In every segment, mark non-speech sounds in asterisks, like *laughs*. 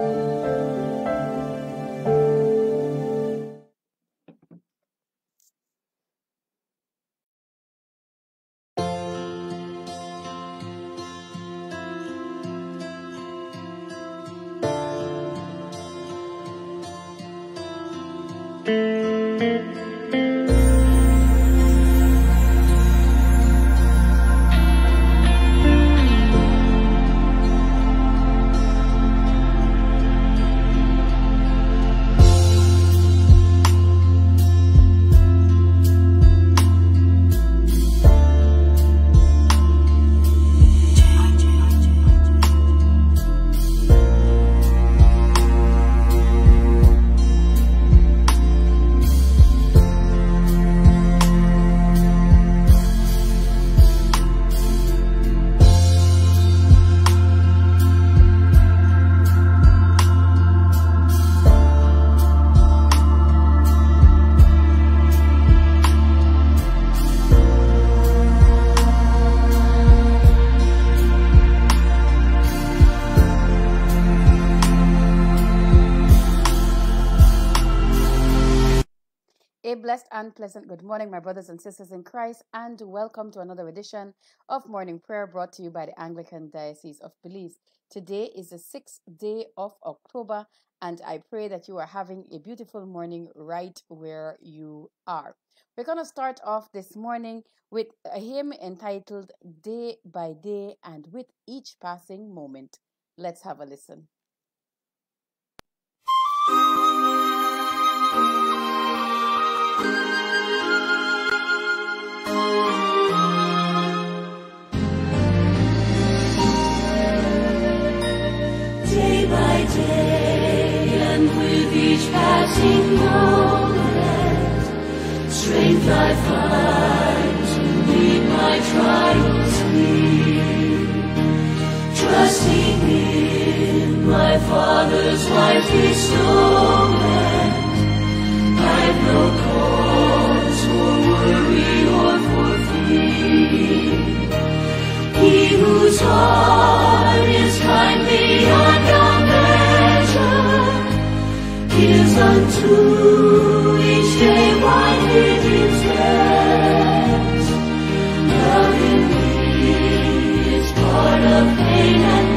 A blessed and pleasant good morning, my brothers and sisters in Christ, and welcome to another edition of morning prayer brought to you by the Anglican Diocese of Belize. Today is the sixth day of October, and I pray that you are having a beautiful morning right where you are. We're going to start off this morning with a hymn entitled Day by Day and with each passing moment. Let's have a listen. Passing moment, strength I find to meet my trials. Trusting in my Father's wise bestowment, I've no in me is part of pain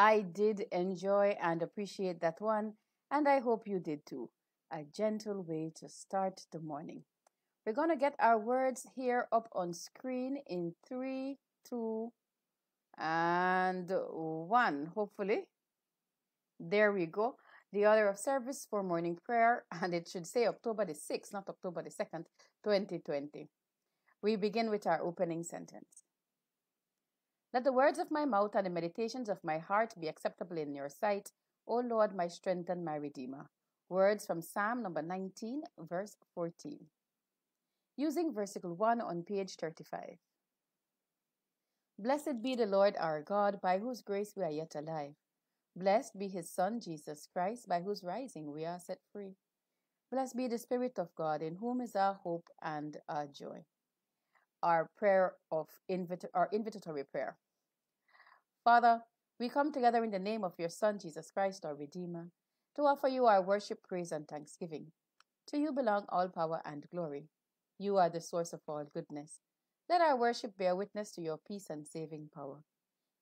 I did enjoy and appreciate that one, and I hope you did too. A gentle way to start the morning. We're going to get our words here up on screen in three, two, and one, hopefully. There we go. The order of service for morning prayer, *laughs* and it should say October the 6th, not October the 2nd, 2020. We begin with our opening sentence. Let the words of my mouth and the meditations of my heart be acceptable in your sight, O Lord, my strength and my redeemer. Words from Psalm number 19, verse 14. Using versicle 1 on page 35. Blessed be the Lord our God, by whose grace we are yet alive. Blessed be his Son, Jesus Christ, by whose rising we are set free. Blessed be the Spirit of God, in whom is our hope and our joy. Our prayer of invita- our invitatory prayer. Father, we come together in the name of your Son, Jesus Christ, our Redeemer, to offer you our worship, praise, and thanksgiving. To you belong all power and glory. You are the source of all goodness. Let our worship bear witness to your peace and saving power.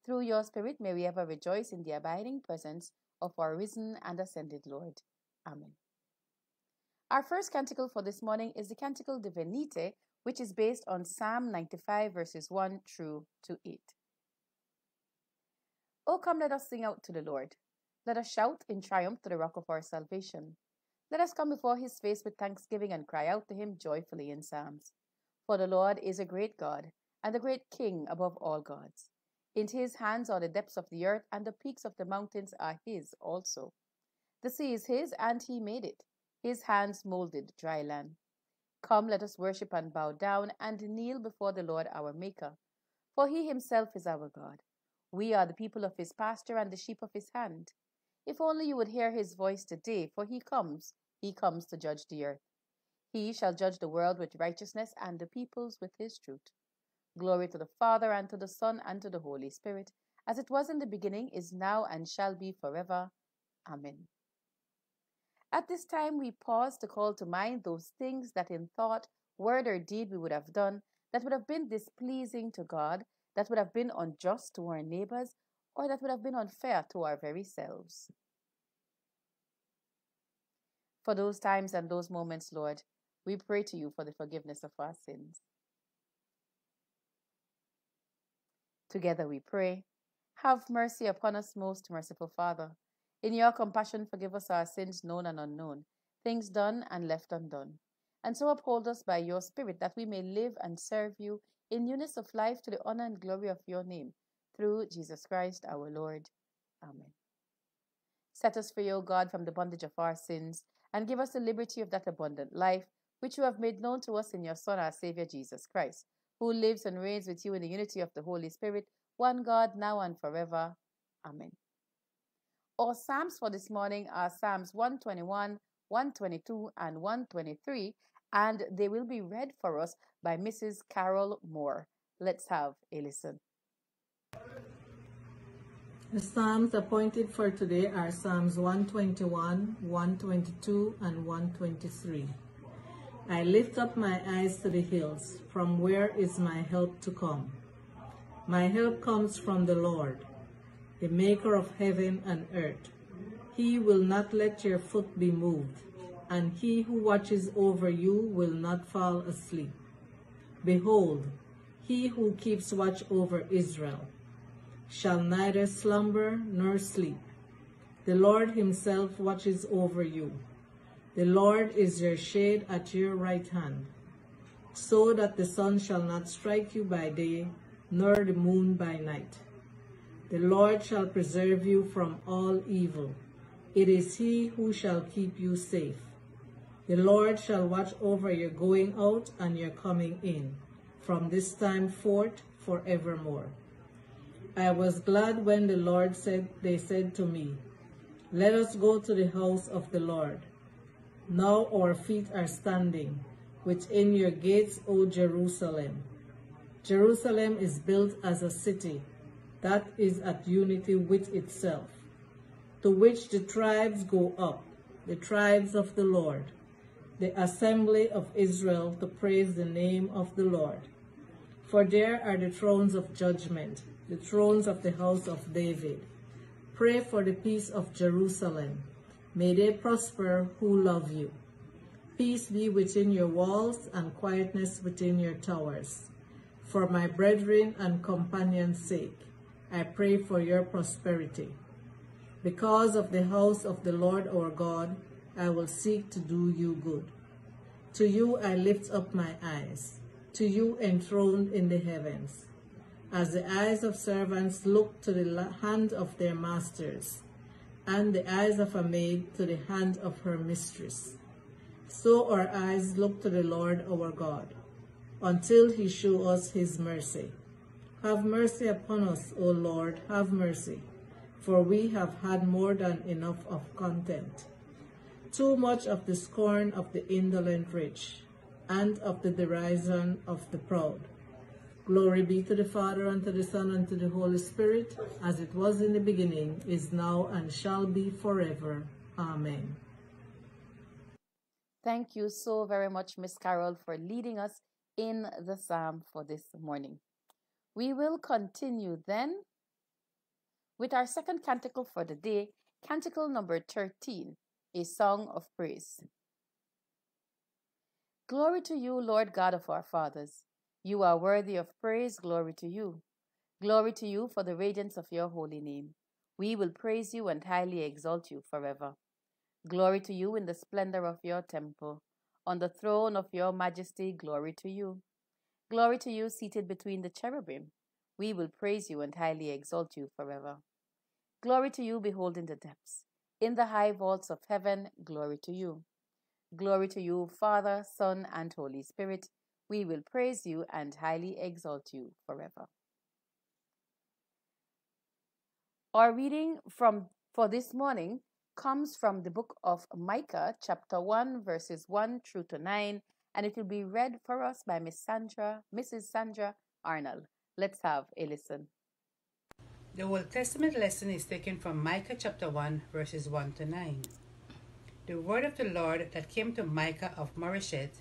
Through your Spirit, may we ever rejoice in the abiding presence of our risen and ascended Lord. Amen. Our first canticle for this morning is the Canticle de Venite, which is based on Psalm 95, verses 1 through to 8. Oh, come, let us sing out to the Lord. Let us shout in triumph to the rock of our salvation. Let us come before his face with thanksgiving and cry out to him joyfully in psalms. For the Lord is a great God and a great King above all gods. In his hands are the depths of the earth, and the peaks of the mountains are his also. The sea is his, and he made it. His hands molded dry land. Come, let us worship and bow down and kneel before the Lord our Maker. For he himself is our God. We are the people of his pasture and the sheep of his hand. If only you would hear his voice today, for he comes, he comes to judge the earth. He shall judge the world with righteousness and the peoples with his truth. Glory to the Father, and to the Son, and to the Holy Spirit, as it was in the beginning, is now, and shall be forever. Amen. At this time, we pause to call to mind those things that in thought, word, or deed we would have done that would have been displeasing to God, that would have been unjust to our neighbors, or that would have been unfair to our very selves. For those times and those moments, Lord, we pray to you for the forgiveness of our sins. Together we pray. Have mercy upon us, most merciful Father. In your compassion, forgive us our sins, known and unknown, things done and left undone. And so uphold us by your Spirit, that we may live and serve you in newness of life to the honor and glory of your name, through Jesus Christ our Lord. Amen. Set us free, O God, from the bondage of our sins, and give us the liberty of that abundant life, which you have made known to us in your Son, our Savior, Jesus Christ, who lives and reigns with you in the unity of the Holy Spirit, one God, now and forever. Amen. Our Psalms for this morning are Psalms 121, 122, and 123, and they will be read for us by Mrs. Carol Moore. Let's have a listen. The Psalms appointed for today are Psalms 121, 122, and 123. I lift up my eyes to the hills. From where is my help to come? My help comes from the Lord, the maker of heaven and earth. He will not let your foot be moved, and he who watches over you will not fall asleep. Behold, he who keeps watch over Israel shall neither slumber nor sleep. The Lord himself watches over you. The Lord is your shade at your right hand, so that the sun shall not strike you by day, nor the moon by night. The Lord shall preserve you from all evil. It is he who shall keep you safe. The Lord shall watch over your going out and your coming in, from this time forth forevermore. I was glad when the Lord said, they said to me, Let us go to the house of the Lord. Now our feet are standing within your gates, O Jerusalem. Jerusalem is built as a city that is at unity with itself, to which the tribes go up, the tribes of the Lord, the assembly of Israel to praise the name of the Lord. For there are the thrones of judgment, the thrones of the house of David. Pray for the peace of Jerusalem. May they prosper who love you. Peace be within your walls and quietness within your towers. For my brethren and companions' sake, I pray for your prosperity. Because of the house of the Lord our God, I will seek to do you good. To you I lift up my eyes, to you enthroned in the heavens. As the eyes of servants look to the hand of their masters, and the eyes of a maid to the hand of her mistress. So our eyes look to the Lord our God, until he show us his mercy. Have mercy upon us, O Lord, have mercy, for we have had more than enough of content. too much of the scorn of the indolent rich, and of the derision of the proud. Glory be to the Father, and to the Son, and to the Holy Spirit, as it was in the beginning, is now, and shall be forever. Amen. Thank you so very much, Miss Carol, for leading us in the psalm for this morning. We will continue then with our second canticle for the day, canticle number 13, a song of praise. Glory to you, Lord God of our fathers. You are worthy of praise. Glory to you. Glory to you for the radiance of your holy name. We will praise you and highly exalt you forever. Glory to you in the splendor of your temple. On the throne of your majesty, glory to you. Glory to you seated between the cherubim. We will praise you and highly exalt you forever. Glory to you, beholding the depths. In the high vaults of heaven, glory to you. Glory to you, Father, Son, and Holy Spirit. We will praise you and highly exalt you forever. Our reading from for this morning comes from the book of Micah, chapter 1, verses 1 through to 9, and it will be read for us by Miss Sandra, Mrs. Sandra Arnold. Let's have a listen. The Old Testament lesson is taken from Micah chapter 1, verses 1 to 9. The word of the Lord that came to Micah of Moresheth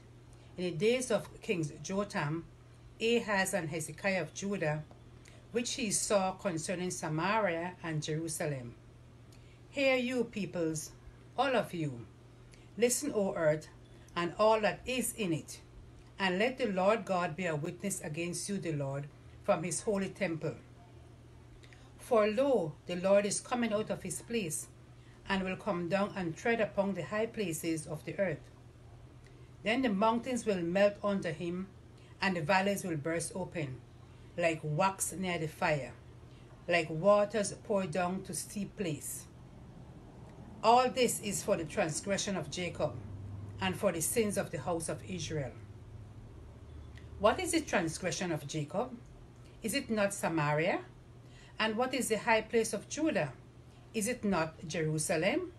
in the days of kings Jotham, Ahaz, and Hezekiah of Judah, which he saw concerning Samaria and Jerusalem. Hear you, peoples, all of you. Listen, O earth, and all that is in it, and let the Lord God be a witness against you, the Lord, from his holy temple. For lo, the Lord is coming out of his place, and will come down and tread upon the high places of the earth. Then the mountains will melt under him, and the valleys will burst open, like wax near the fire, like waters poured down to steep place. All this is for the transgression of Jacob, and for the sins of the house of Israel. What is the transgression of Jacob? Is it not Samaria? And what is the high place of Judah? Is it not Jerusalem?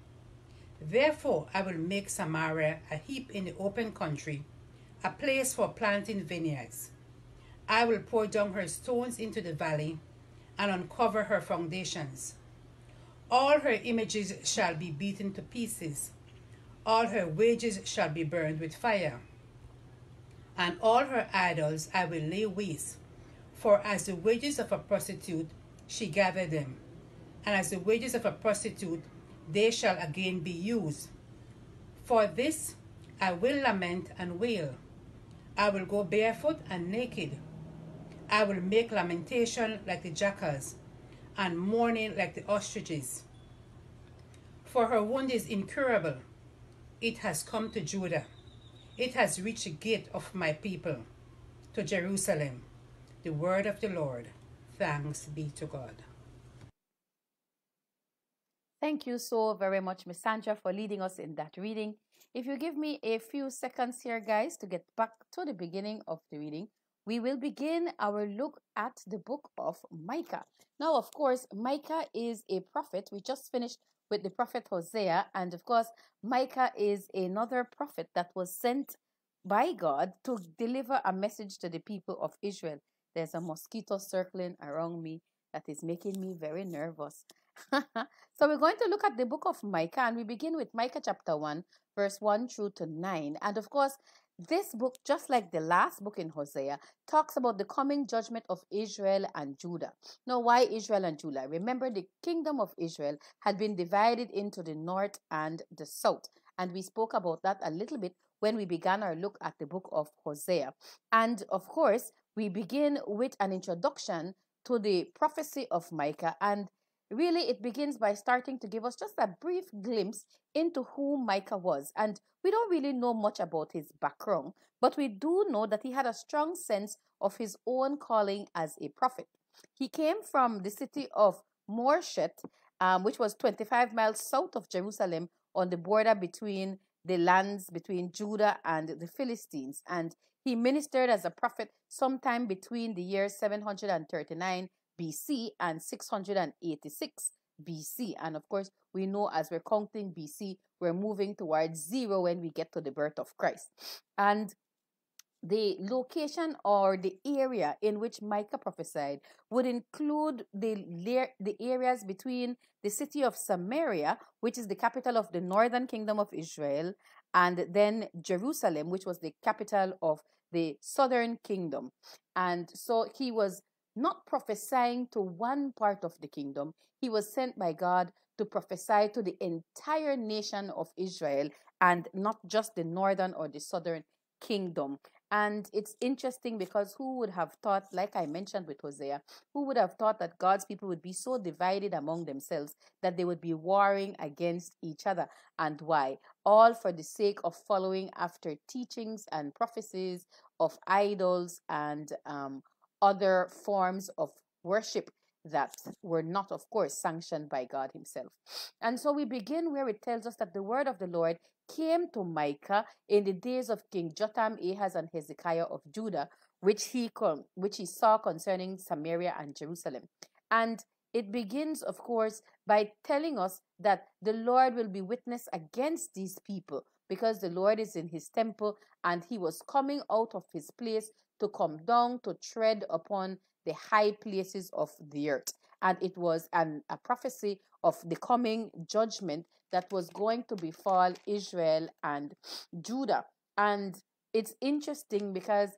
Therefore I will make Samaria a heap in the open country, a place for planting vineyards. I will pour down her stones into the valley and uncover her foundations. All her images shall be beaten to pieces, all her wages shall be burned with fire, and all her idols I will lay waste. For as the wages of a prostitute she gathered them, and as the wages of a prostitute they shall again be used. For this I will lament and wail. I will go barefoot and naked. I will make lamentation like the jackals, and mourning like the ostriches. For her wound is incurable. It has come to Judah. It has reached the gate of my people, to Jerusalem. The word of the Lord. Thanks be to God. Thank you so very much, Miss Sandra, for leading us in that reading. If you give me a few seconds here, guys, to get back to the beginning of the reading, we will begin our look at the book of Micah. Now, of course, Micah is a prophet. We just finished with the prophet Hosea, and of course, Micah is another prophet that was sent by God to deliver a message to the people of Israel. There's a mosquito circling around me that is making me very nervous. *laughs* so we're going to look at the book of Micah, and we begin with Micah chapter 1, verse 1 through to 9. And of course, this book, just like the last book in Hosea, talks about the coming judgment of Israel and Judah. Now, why Israel and Judah? Remember, the kingdom of Israel had been divided into the north and the south. And we spoke about that a little bit when we began our look at the book of Hosea. And of course, we begin with an introduction to the prophecy of Micah. And really, it begins by starting to give us just a brief glimpse into who Micah was. And we don't really know much about his background, but we do know that he had a strong sense of his own calling as a prophet. He came from the city of Moresheth, um, which was 25 miles south of Jerusalem on the border between the lands between Judah and the Philistines. And he ministered as a prophet sometime between the years 739 BC and 686 BC. And of course, we know as we're counting BC, we're moving towards zero when we get to the birth of Christ. And the location or the area in which Micah prophesied would include the, the areas between the city of Samaria, which is the capital of the northern kingdom of Israel, and then Jerusalem, which was the capital of the southern kingdom. And so he was not prophesying to one part of the kingdom, he was sent by God to prophesy to the entire nation of Israel and not just the northern or the southern kingdom. And it's interesting because who would have thought, like I mentioned with Hosea, who would have thought that God's people would be so divided among themselves that they would be warring against each other? And why? All for the sake of following after teachings and prophecies of idols and um, other forms of worship that were not, of course, sanctioned by God Himself. And so we begin where it tells us that the word of the Lord came to Micah in the days of King Jotham, Ahaz, and Hezekiah of Judah, which he con- which he saw concerning Samaria and Jerusalem. And it begins, of course, by telling us that the Lord will be witness against these people because the Lord is in his temple and he was coming out of his place to come down to tread upon the high places of the earth. And it was an, a prophecy of the coming judgment that was going to befall Israel and Judah. And it's interesting because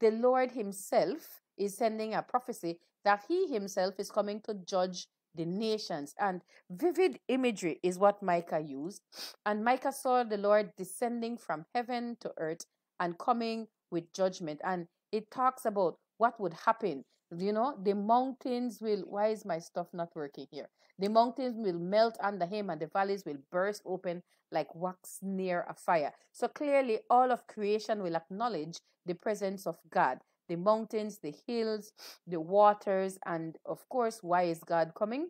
the Lord Himself is sending a prophecy that He Himself is coming to judge the nations. And vivid imagery is what Micah used. And Micah saw the Lord descending from heaven to earth and coming with judgment. And it talks about what would happen. You know, the mountains will, why is my stuff not working here? The mountains will melt under him and the valleys will burst open like wax near a fire. So clearly, all of creation will acknowledge the presence of God. The mountains, the hills, the waters, and of course, why is God coming?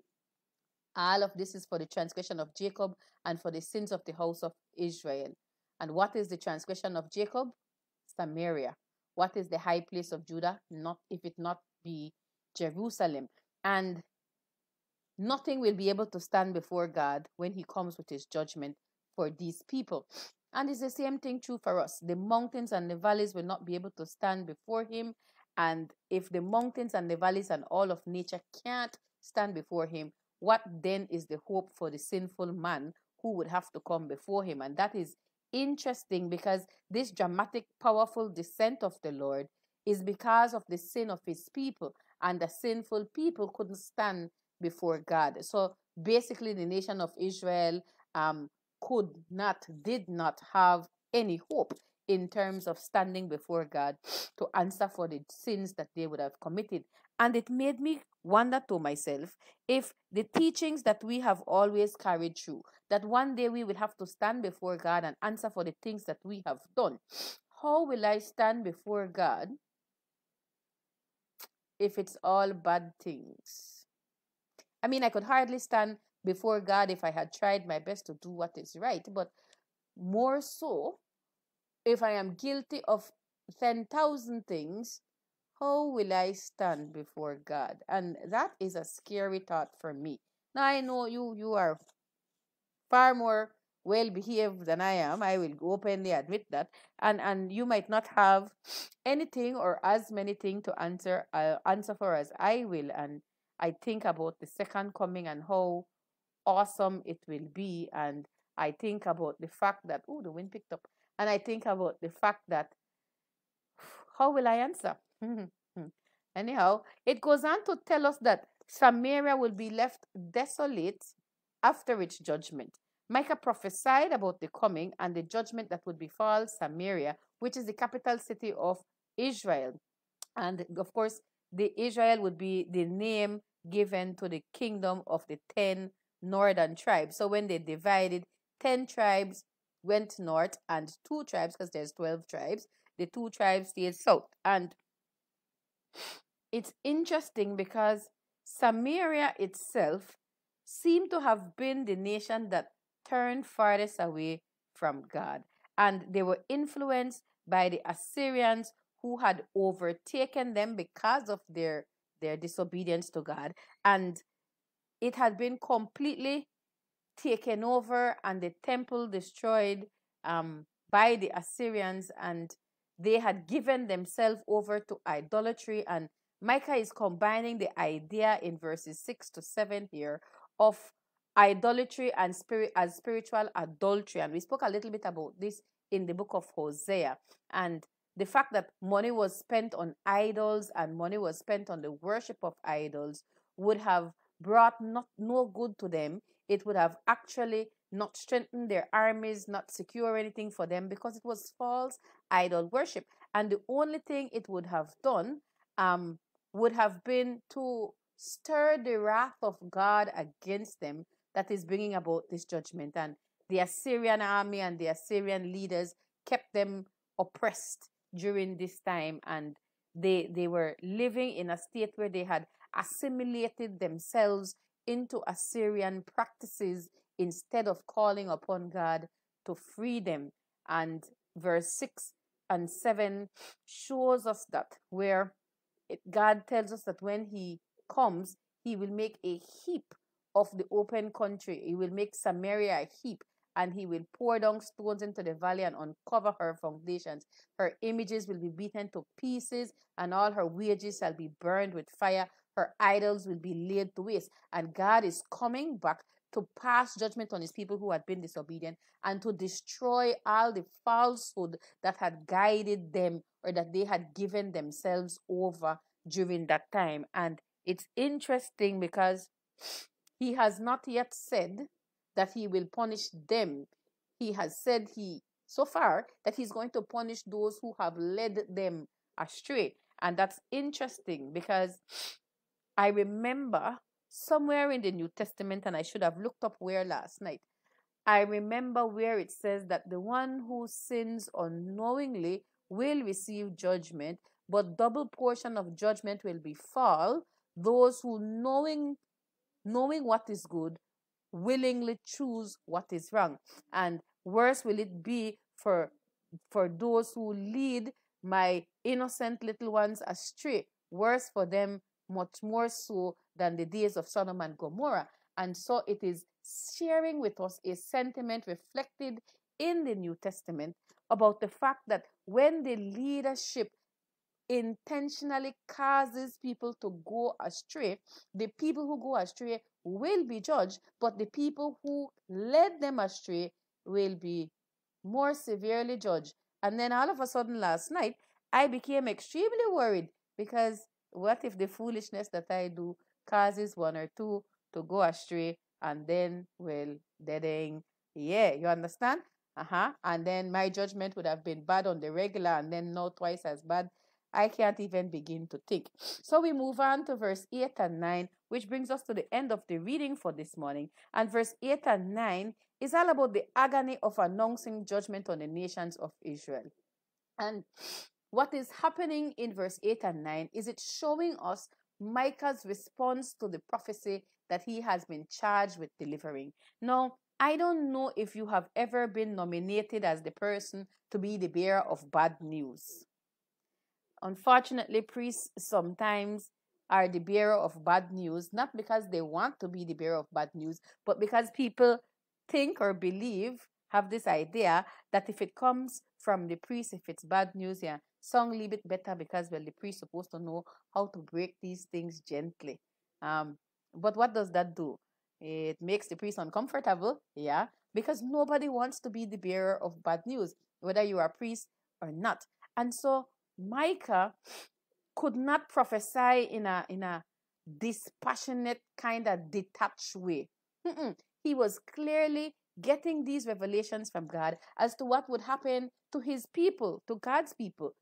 All of this is for the transgression of Jacob and for the sins of the house of Israel. And what is the transgression of Jacob? Samaria. What is the high place of Judah? Not if it not be Jerusalem. And nothing will be able to stand before God when he comes with his judgment for these people. And it's the same thing true for us. The mountains and the valleys will not be able to stand before him. And if the mountains and the valleys and all of nature can't stand before him, what then is the hope for the sinful man who would have to come before him? And that is interesting because this dramatic, powerful descent of the Lord is because of the sin of his people, and the sinful people couldn't stand before God. So basically, the nation of Israel um, could not, did not have any hope in terms of standing before God *sniffs* to answer for the sins that they would have committed. And it made me wonder to myself if the teachings that we have always carried through, that one day we will have to stand before God and answer for the things that we have done. *sniffs* How will I stand before God if it's all bad things? I mean, I could hardly stand before God if I had tried my best to do what is right, but more so if I am guilty of 10,000 things, how will I stand before God? And that is a scary thought for me. Now I know you you are far more well behaved than I am. I will openly admit that. And and you might not have anything or as many things to answer uh, answer for as I will. And I think about the second coming and how awesome it will be. And I think about the fact that oh the wind picked up. And I think about the fact that *sighs* how will I answer? *laughs* Anyhow, it goes on to tell us that Samaria will be left desolate after its judgment. Micah prophesied about the coming and the judgment that would befall Samaria, which is the capital city of Israel. And of course, the Israel would be the name given to the kingdom of the 10 northern tribes. So when they divided, 10 tribes went north and two tribes, because there's 12 tribes, the two tribes stayed south. And it's interesting because Samaria itself seemed to have been the nation that turned farthest away from God. And they were influenced by the Assyrians who had overtaken them because of their, their disobedience to God. And it had been completely taken over and the temple destroyed um, by the Assyrians, and they had given themselves over to idolatry. And Micah is combining the idea in verses 6 to 7 here of idolatry and spirit as spiritual adultery. And we spoke a little bit about this in the book of Hosea. And the fact that money was spent on idols and money was spent on the worship of idols would have brought not no good to them. It would have actually not strengthened their armies, not secure anything for them because it was false idol worship. And the only thing it would have done um, would have been to stir the wrath of God against them that is bringing about this judgment. And the Assyrian army and the Assyrian leaders kept them oppressed during this time and they they were living in a state where they had assimilated themselves into Assyrian practices instead of calling upon God to free them. And verse 6 and 7 shows us that, where it, God tells us that when He comes, He will make a heap of the open country, He will make Samaria a heap. And he will pour down stones into the valley and uncover her foundations. Her images will be beaten to pieces, and all her wages shall be burned with fire her idols will be laid to waste. And God is coming back to pass judgment on his people who had been disobedient and to destroy all the falsehood that had guided them or that they had given themselves over during that time. And it's interesting because he has not yet said that he will punish them. He has said he so far that he's going to punish those who have led them astray. And that's interesting because I remember somewhere in the New Testament, and I should have looked up where last night. I remember where it says that the one who sins unknowingly will receive judgment, but double portion of judgment will befall those who knowing knowing what is good willingly choose what is wrong and worse will it be for for those who lead my innocent little ones astray worse for them much more so than the days of Sodom and Gomorrah. And so it is sharing with us a sentiment reflected in the New Testament about the fact that when the leadership intentionally causes people to go astray, the people who go astray will be judged, but the people who led them astray will be more severely judged. And then all of a sudden last night, I became extremely worried because what if the foolishness that I do causes one or two to go astray and then, well, deading? Yeah, you understand? Uh huh. And then my judgment would have been bad on the regular and then not twice as bad. I can't even begin to think. So we move on to verse 8 and 9, which brings us to the end of the reading for this morning. And verse 8 and 9 is all about the agony of announcing judgment on the nations of Israel. And what is happening in verse 8 and 9 is it showing us Micah's response to the prophecy that he has been charged with delivering. Now, I don't know if you have ever been nominated as the person to be the bearer of bad news. Unfortunately, priests sometimes are the bearer of bad news, not because they want to be the bearer of bad news, but because people think or believe, have this idea that if it comes from the priest, if it's bad news, yeah, Song leave it better because well the priest supposed to know how to break these things gently. Um, but what does that do? It makes the priest uncomfortable, yeah, because nobody wants to be the bearer of bad news, whether you are a priest or not. And so Micah could not prophesy in a in a dispassionate kind of detached way. Mm-mm. He was clearly getting these revelations from God as to what would happen to his people, to God's people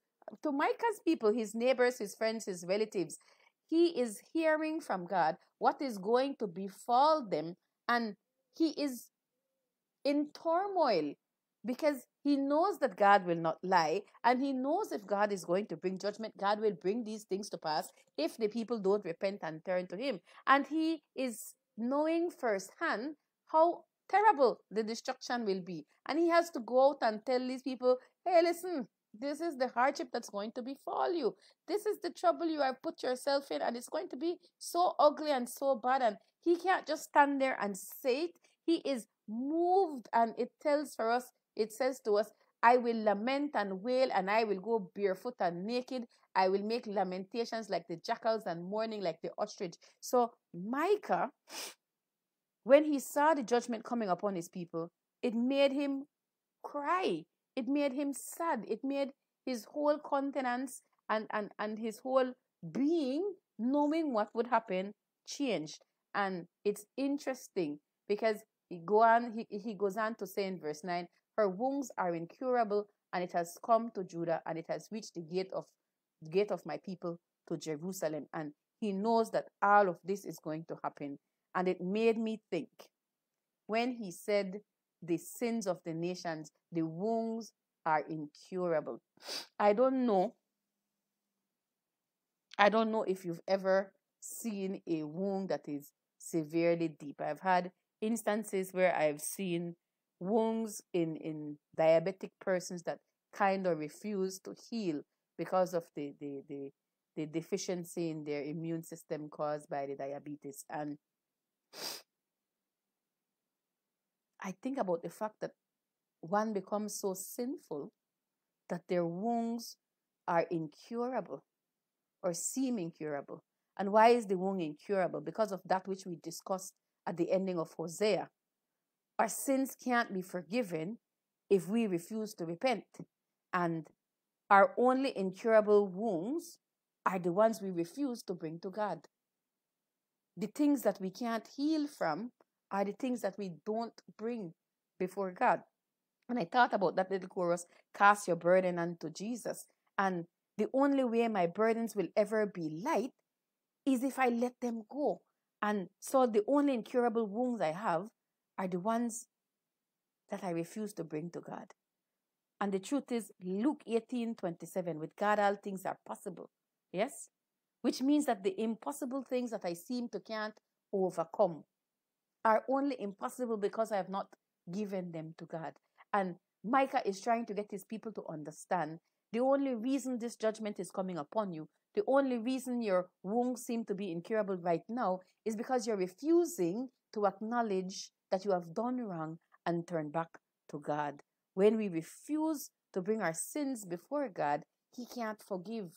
to Micah's people, his neighbors, his friends, his relatives, he is hearing from God what is going to befall them, and he is in turmoil because he knows that God will not lie, and he knows if God is going to bring judgment, God will bring these things to pass if the people don't repent and turn to him. And he is knowing firsthand how terrible the destruction will be. And he has to go out and tell these people, hey, listen, this is the hardship that's going to befall you. This is the trouble you have put yourself in, and it's going to be so ugly and so bad. And he can't just stand there and say it. He is moved, and it tells for us, it says to us, I will lament and wail, and I will go barefoot and naked. I will make lamentations like the jackals and mourning like the ostrich. So, Micah, when he saw the judgment coming upon his people, it made him cry. It made him sad. It made his whole countenance and, and, and his whole being, knowing what would happen, changed. And it's interesting because he go on, he, he goes on to say in verse 9, her wounds are incurable, and it has come to Judah, and it has reached the gate of gate of my people to Jerusalem. And he knows that all of this is going to happen. And it made me think when he said the sins of the nations, the wounds are incurable. I don't know. I don't know if you've ever seen a wound that is severely deep. I've had instances where I've seen wounds in, in diabetic persons that kind of refuse to heal because of the, the, the, the deficiency in their immune system caused by the diabetes. And I think about the fact that one becomes so sinful that their wounds are incurable or seem incurable. And why is the wound incurable? Because of that which we discussed at the ending of Hosea. Our sins can't be forgiven if we refuse to repent. And our only incurable wounds are the ones we refuse to bring to God. The things that we can't heal from are the things that we don't bring before God. And I thought about that little chorus, cast your burden unto Jesus. And the only way my burdens will ever be light is if I let them go. And so the only incurable wounds I have are the ones that I refuse to bring to God. And the truth is, Luke 18 27, with God all things are possible. Yes? Which means that the impossible things that I seem to can't overcome are only impossible because I have not given them to God. And Micah is trying to get his people to understand the only reason this judgment is coming upon you, the only reason your wounds seem to be incurable right now, is because you're refusing to acknowledge that you have done wrong and turn back to God. When we refuse to bring our sins before God, He can't forgive.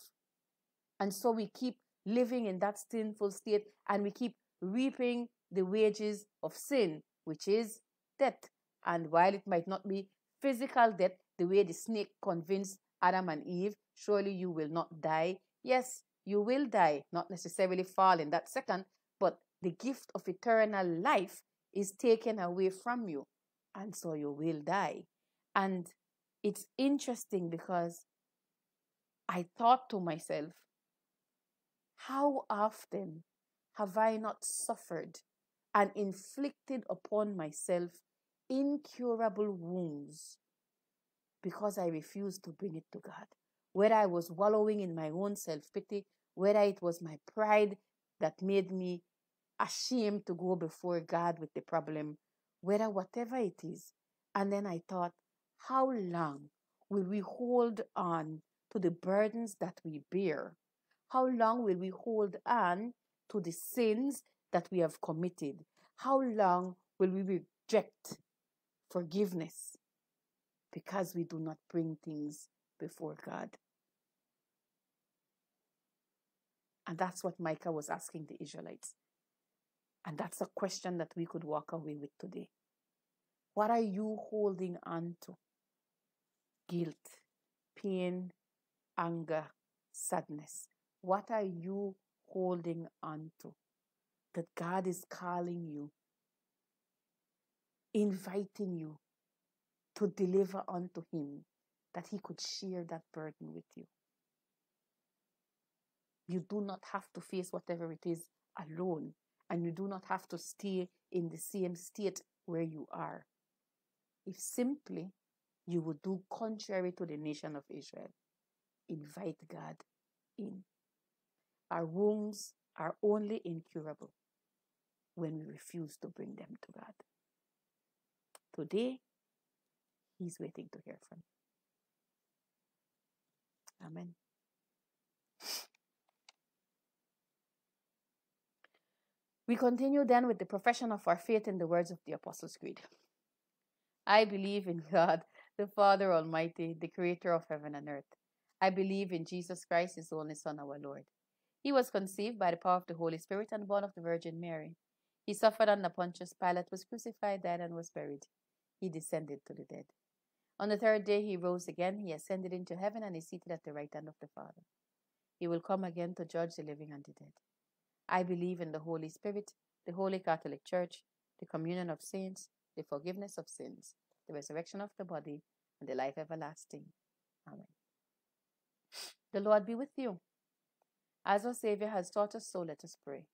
And so we keep living in that sinful state and we keep reaping the wages of sin, which is death. And while it might not be physical death, the way the snake convinced Adam and Eve, surely you will not die. Yes, you will die, not necessarily fall in that second, but the gift of eternal life is taken away from you, and so you will die. And it's interesting because I thought to myself, how often have I not suffered and inflicted upon myself incurable wounds because I refused to bring it to God. Whether I was wallowing in my own self pity, whether it was my pride that made me ashamed to go before God with the problem, whether whatever it is. And then I thought, how long will we hold on to the burdens that we bear? How long will we hold on to the sins that we have committed? How long will we reject forgiveness because we do not bring things before God? And that's what Micah was asking the Israelites. And that's a question that we could walk away with today. What are you holding on to? Guilt, pain, anger, sadness. What are you holding on to? That God is calling you, inviting you to deliver unto Him, that He could share that burden with you. You do not have to face whatever it is alone, and you do not have to stay in the same state where you are. If simply you would do contrary to the nation of Israel, invite God in. Our wounds are only incurable when we refuse to bring them to God. Today, He's waiting to hear from you. Amen. We continue then with the profession of our faith in the words of the Apostles' Creed. I believe in God, the Father Almighty, the creator of heaven and earth. I believe in Jesus Christ, his only Son, our Lord. He was conceived by the power of the Holy Spirit and born of the Virgin Mary. He suffered under Pontius Pilate, was crucified, died, and was buried. He descended to the dead. On the third day he rose again, he ascended into heaven, and is seated at the right hand of the Father. He will come again to judge the living and the dead. I believe in the Holy Spirit, the Holy Catholic Church, the communion of saints, the forgiveness of sins, the resurrection of the body, and the life everlasting. Amen. The Lord be with you. As our Savior has taught us, so let us pray.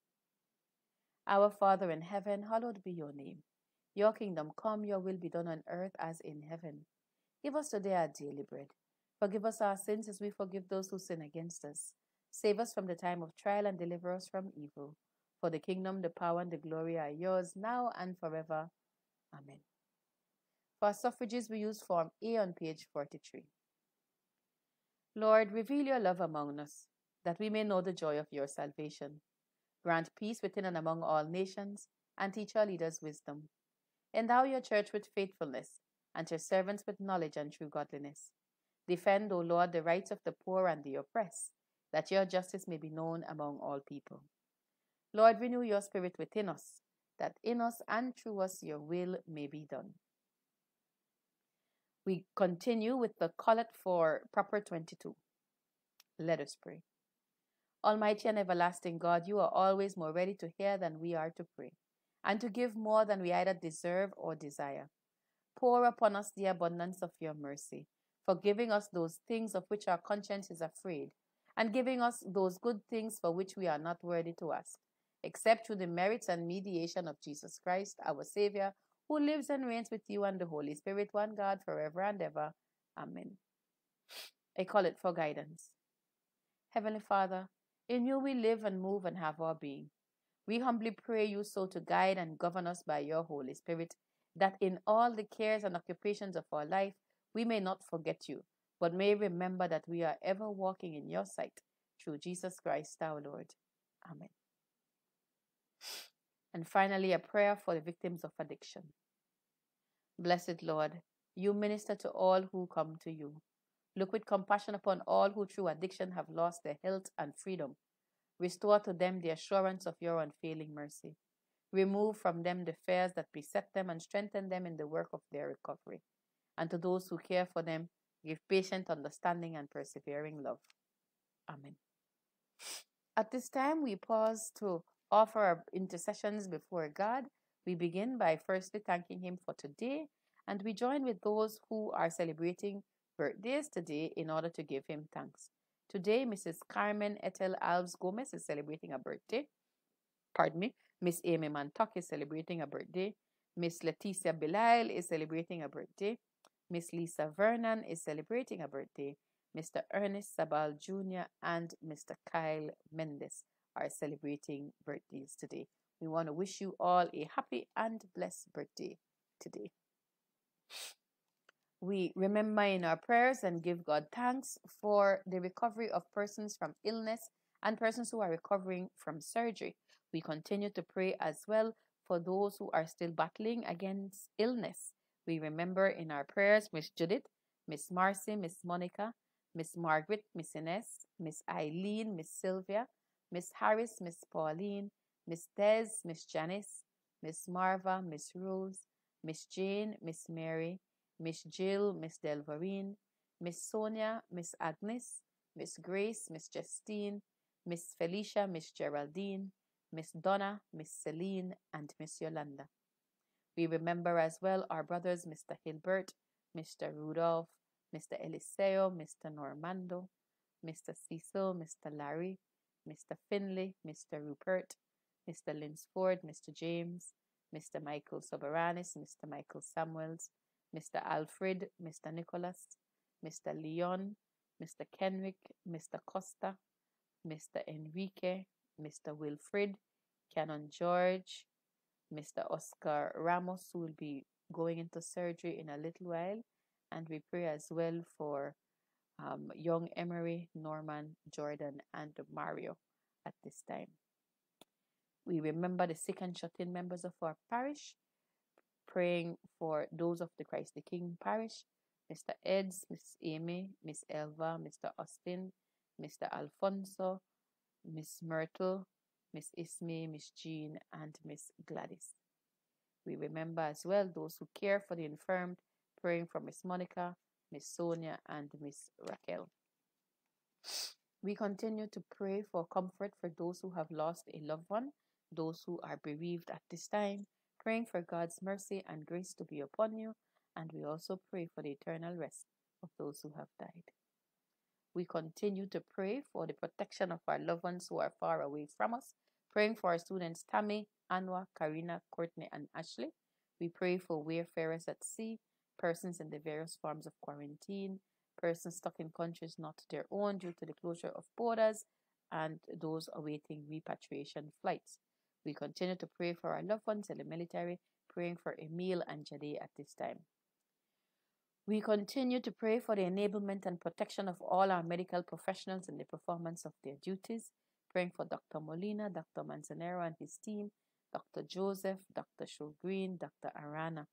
Our Father in heaven, hallowed be your name. Your kingdom come, your will be done on earth as in heaven. Give us today our daily bread. Forgive us our sins as we forgive those who sin against us. Save us from the time of trial and deliver us from evil. For the kingdom, the power, and the glory are yours now and forever. Amen. For our suffrages, we use Form A on page 43. Lord, reveal your love among us, that we may know the joy of your salvation. Grant peace within and among all nations, and teach our leaders wisdom. Endow your church with faithfulness, and your servants with knowledge and true godliness. Defend, O Lord, the rights of the poor and the oppressed, that your justice may be known among all people. Lord, renew your spirit within us, that in us and through us your will may be done. We continue with the collect for Proper 22. Let us pray. Almighty and everlasting God, you are always more ready to hear than we are to pray, and to give more than we either deserve or desire. Pour upon us the abundance of your mercy, forgiving us those things of which our conscience is afraid, and giving us those good things for which we are not worthy to ask, except through the merits and mediation of Jesus Christ, our Savior, who lives and reigns with you and the Holy Spirit, one God, forever and ever. Amen. A collect for guidance. Heavenly Father, in you we live and move and have our being. We humbly pray you so to guide and govern us by your Holy Spirit, that in all the cares and occupations of our life we may not forget you, but may remember that we are ever walking in your sight through Jesus Christ our Lord. Amen. And finally, a prayer for the victims of addiction. Blessed Lord, you minister to all who come to you. Look with compassion upon all who through addiction have lost their health and freedom. Restore to them the assurance of your unfailing mercy. Remove from them the fears that beset them and strengthen them in the work of their recovery. And to those who care for them, give patient understanding and persevering love. Amen. At this time, we pause to offer our intercessions before God we begin by firstly thanking Him for today, and we join with those who are celebrating birthdays today in order to give Him thanks. Today, Mrs. Carmen Etel Alves Gomez is celebrating a birthday. Pardon me. Miss Amy Mantok is celebrating a birthday. Miss Leticia Belial is celebrating a birthday. Miss Lisa Vernon is celebrating a birthday. Mr. Ernest Sabal Jr. and Mr. Kyle Mendes are celebrating birthdays today. We want to wish you all a happy and blessed birthday today. We remember in our prayers and give God thanks for the recovery of persons from illness and persons who are recovering from surgery. We continue to pray as well for those who are still battling against illness. We remember in our prayers Miss Judith, Miss Marcy, Miss Monica, Miss Margaret, Miss Ines, Miss Eileen, Miss Sylvia, Miss Harris, Miss Pauline, Miss Des, Miss Janice, Miss Marva, Miss Rose, Miss Jane, Miss Mary, Miss Jill, Miss Delvarine, Miss Sonia, Miss Agnes, Miss Grace, Miss Justine, Miss Felicia, Miss Geraldine, Miss Donna, Miss Celine, and Miss Yolanda. We remember as well our brothers Mr. Hilbert, Mr. Rudolph, Mr. Eliseo, Mr. Normando, Mr. Cecil, Mr. Larry, Mr. Finley, Mr. Rupert, Mr. Linsford, Mr. James, Mr. Michael Soberanis, Mr. Michael Samuels, Mr. Alfred, Mr. Nicholas, Mr. Leon, Mr. Kenrick, Mr. Costa, Mr. Enrique, Mr. Wilfred, Canon George, Mr. Oscar Ramos, who will be going into surgery in a little while. And we pray as well for um, young Emery, Norman, Jordan, and Mario at this time. We remember the sick and shut in members of our parish, praying for those of the Christ the King parish Mr. Eds, Miss Amy, Miss Elva, Mr. Austin, Mr. Alfonso, Miss Myrtle, Miss Ismay, Miss Jean, and Miss Gladys. We remember as well those who care for the infirmed, praying for Miss Monica, Miss Sonia, and Miss Raquel. We continue to pray for comfort for those who have lost a loved one, those who are bereaved at this time, praying for God's mercy and grace to be upon you, and we also pray for the eternal rest of those who have died. We continue to pray for the protection of our loved ones who are far away from us, praying for our students Tammy, Anwa, Karina, Courtney, and Ashley. We pray for wayfarers at sea, persons in the various forms of quarantine, persons stuck in countries not their own due to the closure of borders, and those awaiting repatriation flights. We continue to pray for our loved ones in the military, praying for Emil and Jade at this time. We continue to pray for the enablement and protection of all our medical professionals in the performance of their duties, praying for Dr. Molina, Dr. Manzanero and his team, Dr. Joseph, Dr. Shaw Green, Dr. Arana.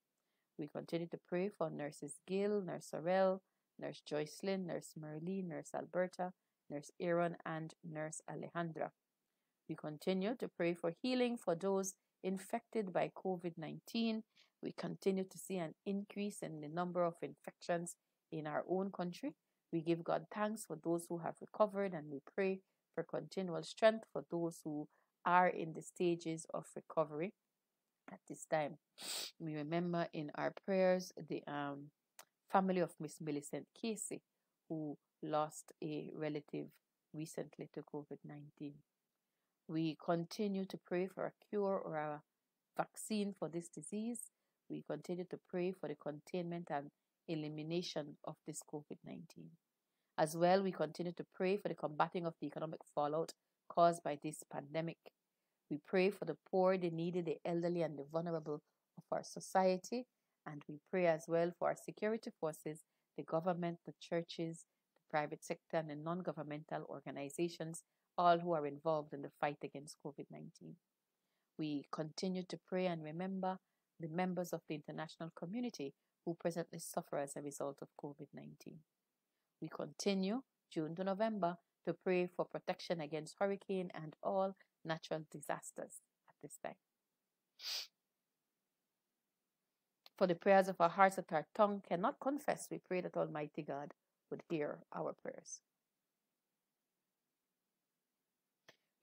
We continue to pray for nurses Gill, Nurse Sorrell, Nurse Joycelyn, Nurse Merle, Nurse Alberta, Nurse Aaron, and Nurse Alejandra. We continue to pray for healing for those infected by COVID 19 we continue to see an increase in the number of infections in our own country. We give God thanks for those who have recovered and we pray for continual strength for those who are in the stages of recovery at this time. We remember in our prayers the um, family of Miss Millicent Casey, who lost a relative recently to COVID 19. We continue to pray for a cure or a vaccine for this disease we continue to pray for the containment and elimination of this COVID 19. As well, we continue to pray for the combating of the economic fallout caused by this pandemic. We pray for the poor, the needy, the elderly, and the vulnerable of our society. And we pray as well for our security forces, the government, the churches, the private sector, and the non governmental organizations, all who are involved in the fight against COVID 19. We continue to pray and remember the members of the international community who presently suffer as a result of COVID 19. We continue, June to November, to pray for protection against hurricane and all natural disasters at this time. For the prayers of our hearts that our tongue cannot confess, we pray that Almighty God would hear our prayers.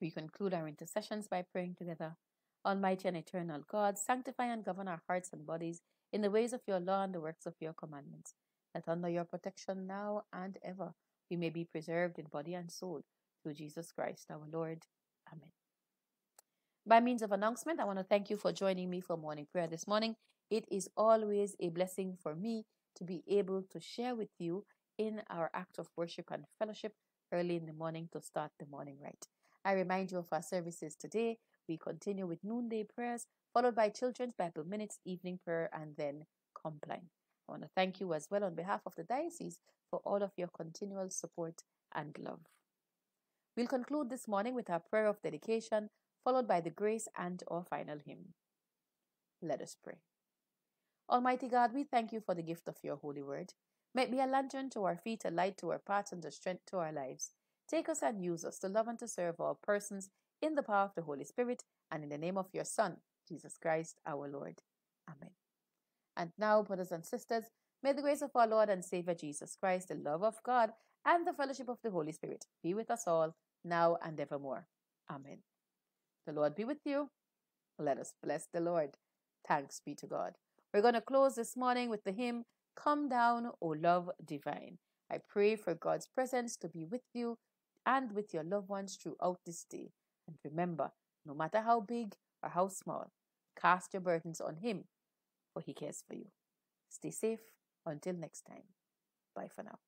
We conclude our intercessions by praying together Almighty and eternal God, sanctify and govern our hearts and bodies in the ways of your law and the works of your commandments, that under your protection now and ever we may be preserved in body and soul through Jesus Christ our Lord. Amen. By means of announcement, I want to thank you for joining me for morning prayer this morning. It is always a blessing for me to be able to share with you in our act of worship and fellowship early in the morning to start the morning right. I remind you of our services today. We continue with noonday prayers, followed by children's Bible minutes, evening prayer, and then compline. I want to thank you as well on behalf of the diocese for all of your continual support and love. We'll conclude this morning with our prayer of dedication, followed by the grace and our final hymn. Let us pray. Almighty God, we thank you for the gift of your holy word. May it be a lantern to our feet, a light to our path, and a strength to our lives. Take us and use us to love and to serve all persons in the power of the Holy Spirit, and in the name of your Son, Jesus Christ our Lord. Amen. And now, brothers and sisters, may the grace of our Lord and Savior Jesus Christ, the love of God, and the fellowship of the Holy Spirit be with us all, now and evermore. Amen. The Lord be with you. Let us bless the Lord. Thanks be to God. We're going to close this morning with the hymn, Come Down, O Love Divine. I pray for God's presence to be with you and with your loved ones throughout this day. And remember, no matter how big or how small, cast your burdens on Him, for He cares for you. Stay safe until next time. Bye for now.